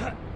You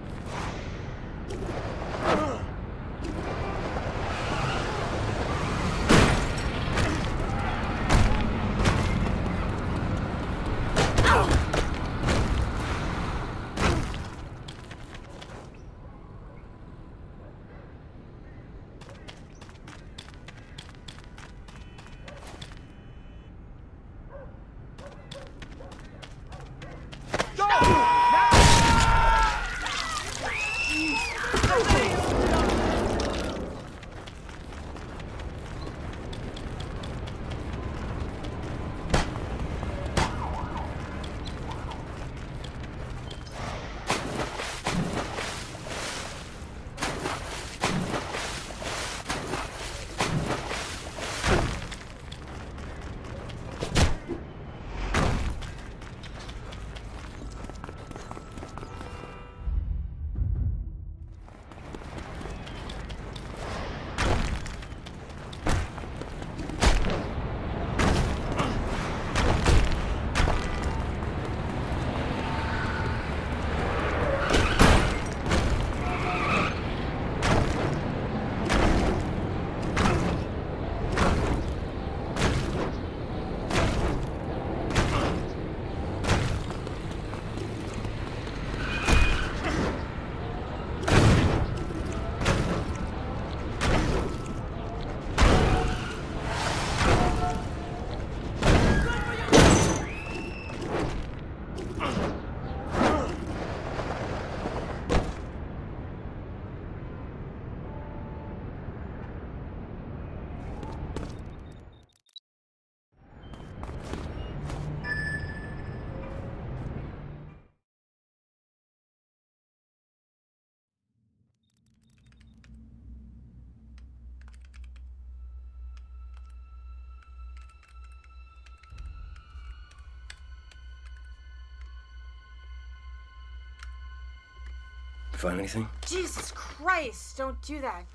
find anything? Jesus Christ, don't do that.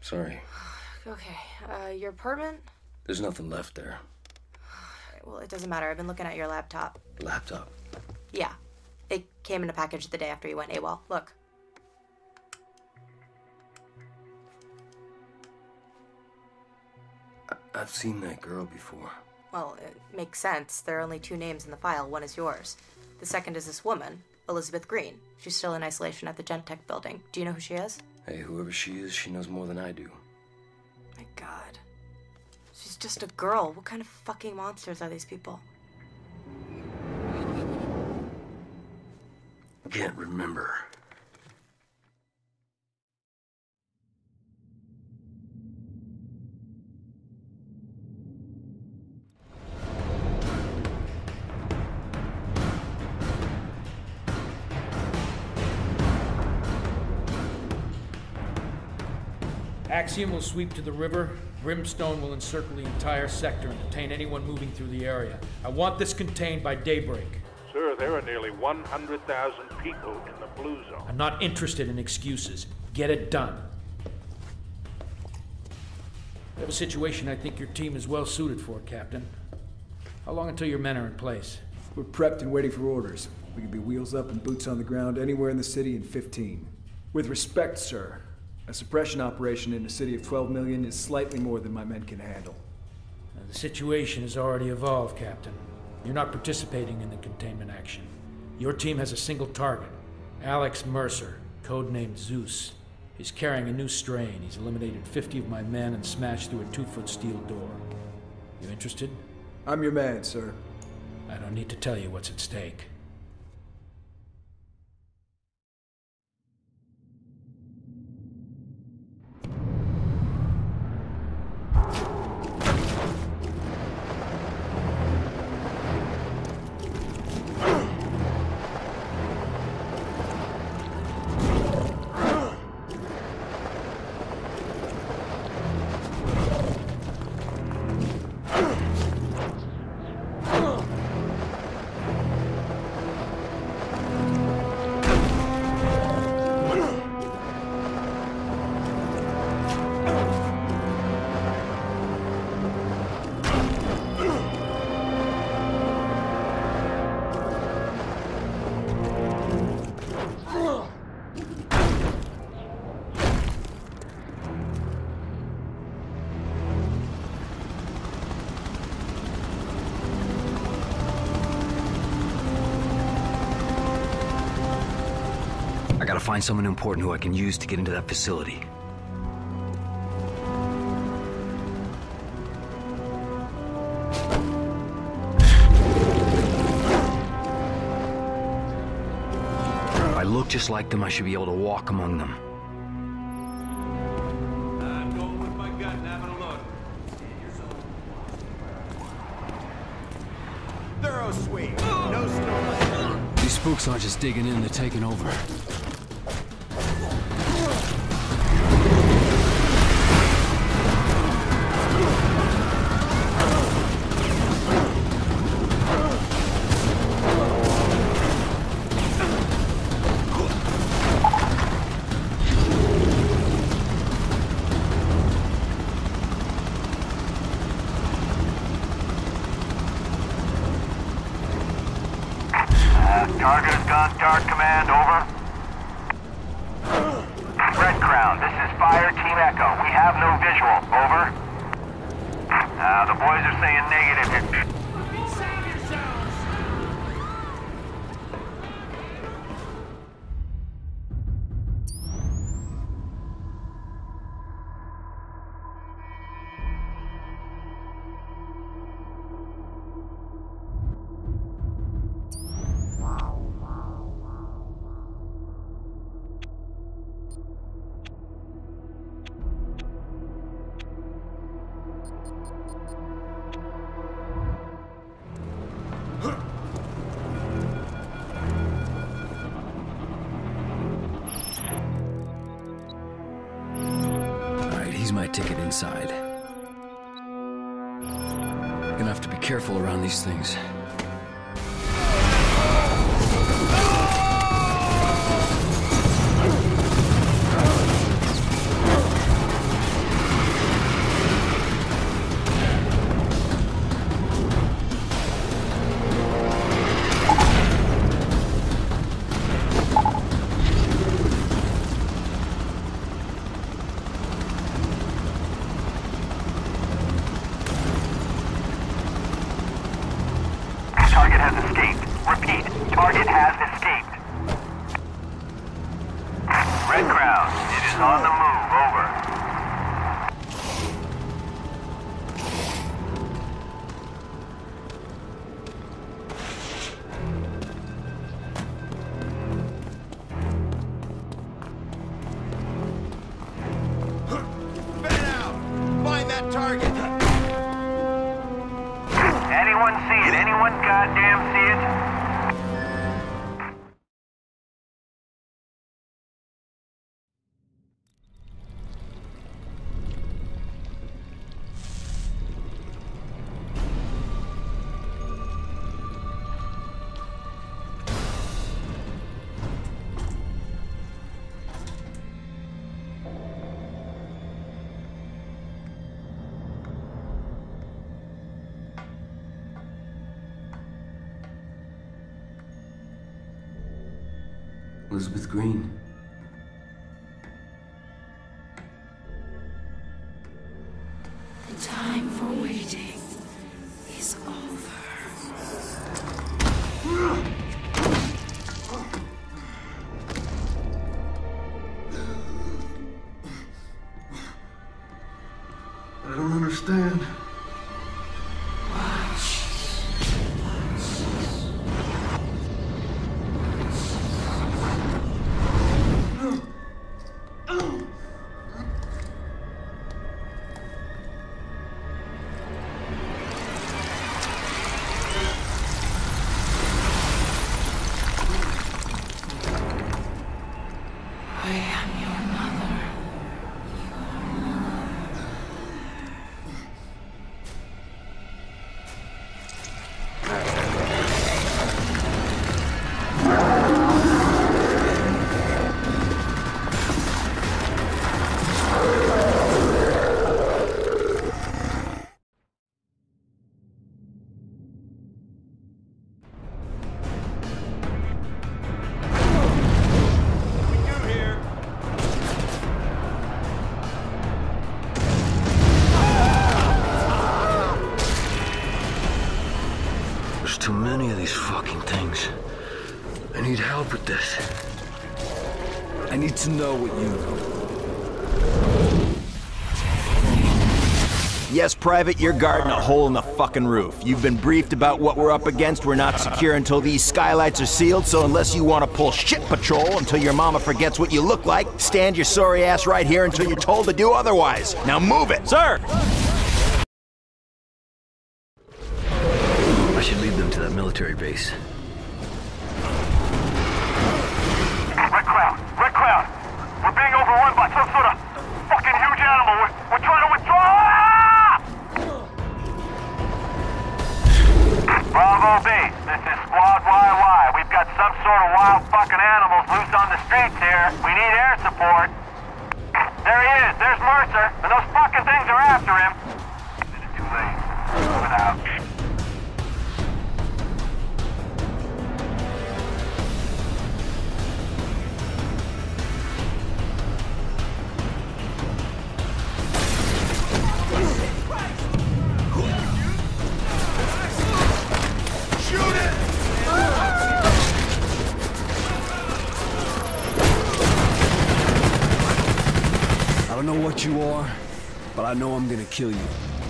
Sorry. Okay, uh, your apartment? There's nothing left there. Well, it doesn't matter. I've been looking at your laptop. Laptop. Yeah. It came in a package the day after you went AWOL. Look. I've seen that girl before. Well, it makes sense. There are only two names in the file. One is yours. The second is this woman, Elizabeth Green. She's still in isolation at the Gentek building. Do you know who she is? Hey, whoever she is, she knows more than I do. My god. She's just a girl. What kind of fucking monsters are these people? Can't remember. Axiom will sweep to the river. Brimstone will encircle the entire sector and detain anyone moving through the area. I want this contained by daybreak. Sir, there are nearly 100,000 people in the Blue Zone. I'm not interested in excuses. Get it done. We have a situation I think your team is well suited for, Captain. How long until your men are in place? We're prepped and waiting for orders. We can be wheels up and boots on the ground anywhere in the city in 15. With respect, sir, a suppression operation in a city of 12 million is slightly more than my men can handle. Uh, The situation has already evolved, Captain. You're not participating in the containment action. Your team has a single target Alex Mercer, codenamed Zeus. He's carrying a new strain. He's eliminated 50 of my men and smashed through a two foot steel door. You interested? I'm your man, sir. I don't need to tell you what's at stake. Find someone important who I can use to get into that facility. If I look just like them, I should be able to walk among them. I'm going with my gut and having a look. Thorough sweep. No snow. These spooks aren't just digging in, they're taking over. Uh, the boys are saying negative. My ticket inside. Gonna have to be careful around these things. Target has escaped. Repeat, target has escaped. Red Crown, it is on the move, over. Elizabeth Green. Many of these fucking things. I need help with this. I need to know what you know. Yes, Private, you're guarding a hole in the fucking roof. You've been briefed about what we're up against. We're not secure until these skylights are sealed, so unless you want to pull shit patrol until your mama forgets what you look like, stand your sorry ass right here until you're told to do otherwise. Now move it! Sir! What you are, but I know I'm gonna kill you.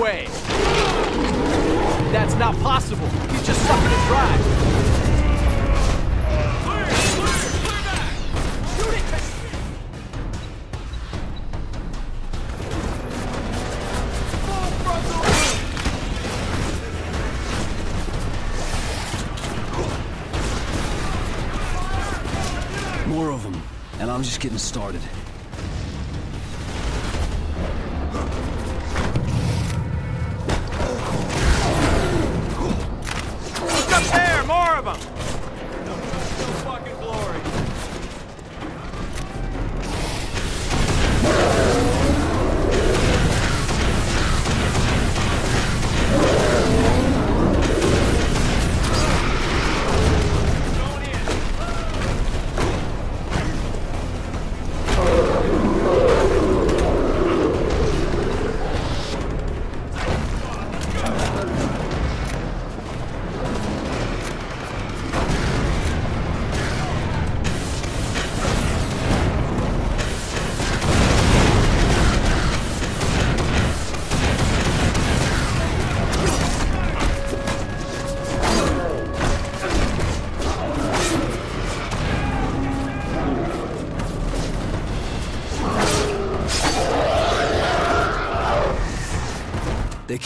Way! That's not possible! He's just sucking it dry! More of them, and I'm just getting started.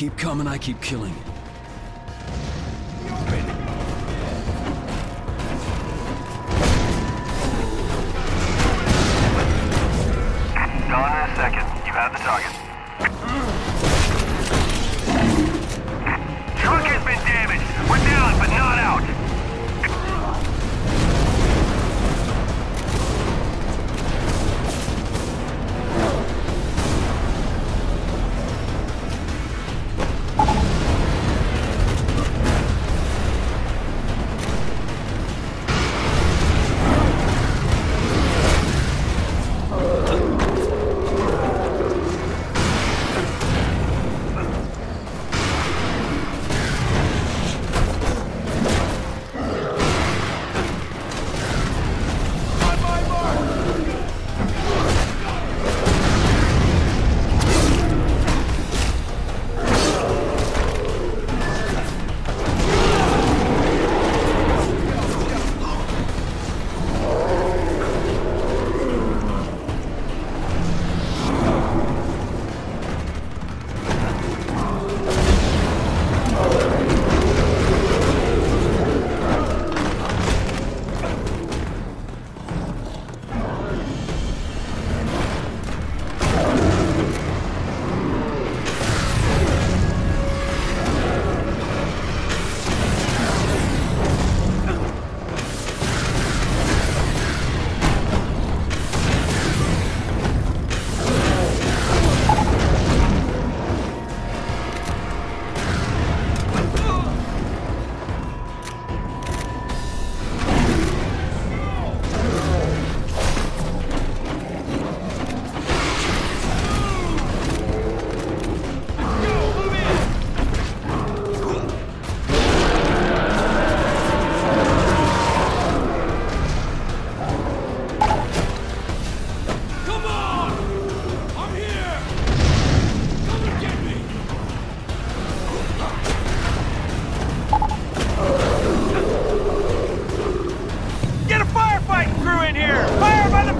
Keep coming, I keep killing.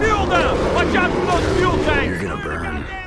fuel! Watch out for those fuel tanks! You're gonna burn.